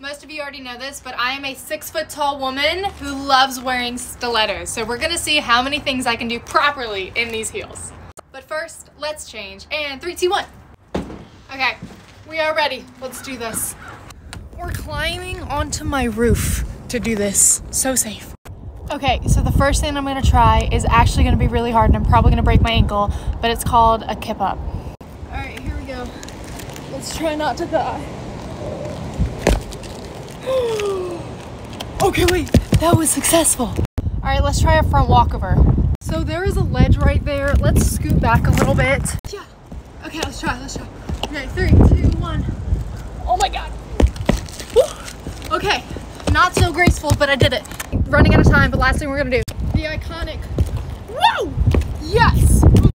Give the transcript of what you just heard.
Most of you already know this, but I am a six foot tall woman who loves wearing stilettos. So we're gonna see how many things I can do properly in these heels. But first, let's change. And three, two, one. Okay, we are ready. Let's do this. We're climbing onto my roof to do this. So safe. Okay, so the first thing I'm gonna try is actually gonna be really hard and I'm probably gonna break my ankle, but it's called a kip up. All right, here we go. Let's try not to die. Okay, wait, that was successful. All right, let's try a front walkover. So there is a ledge right there. Let's scoot back a little bit. Yeah. Okay, let's try, let's try. Okay, three, two, one. Oh my God. Whew. Okay, not so graceful, but I did it. Running out of time, but last thing we're gonna do. The iconic, whoa!